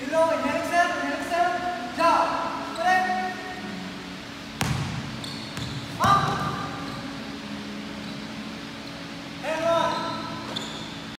Stillo, inhale.